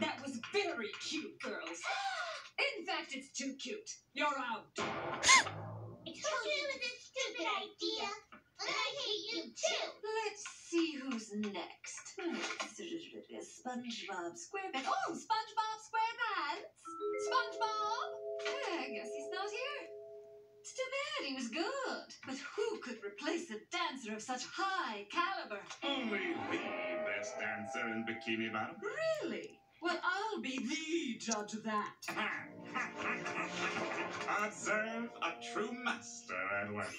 That was very cute, girls. In fact, it's too cute. You're out. it's too cute a stupid idea. And I hate you too. Let's see who's next. SpongeBob SquarePants. Oh, SpongeBob SquarePants. SpongeBob. I guess he's not here. It's too bad he was good. But who could replace a dancer of such high caliber? Eh, only the best dancer in Bikini Bottom. Really? Well, I'll be the judge of that. Observe a true master at work.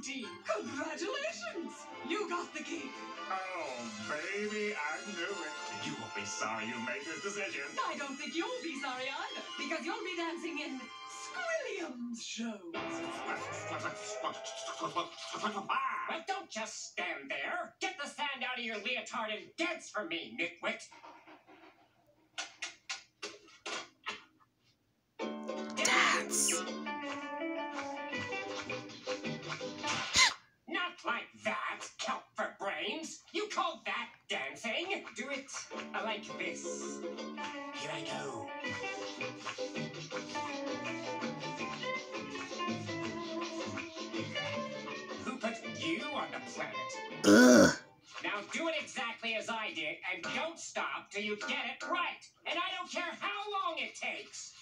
Dancing. Congratulations! You got the gig. Oh, baby, I knew it. You won't be sorry you made this decision. I don't think you'll be sorry either, because you'll be dancing in Squilliam's shows. Well, don't just stand there. Get the sand out of your leotard and dance for me, nitwit. Dance! That, kelp for brains. You call that dancing? Do it like this. Here I go. Who put you on the planet? Ugh. Now do it exactly as I did, and don't stop till you get it right. And I don't care how long it takes.